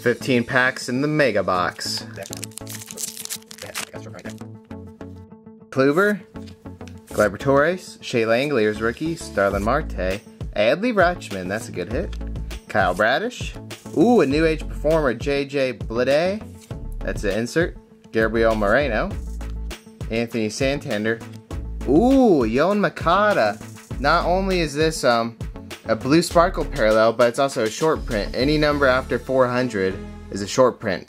15 packs in the mega box. Kluber, Gleyber Torres, Shea Langeliers rookie, Starling Marte, Adley Rutschman, that's a good hit. Kyle Bradish. Ooh, a new age performer, JJ Bleday. That's an insert. Gabriel Moreno. Anthony Santander. Ooh, Yoan Moncada. Not only is this um a blue sparkle parallel, but it's also a short print. Any number after 400 is a short print.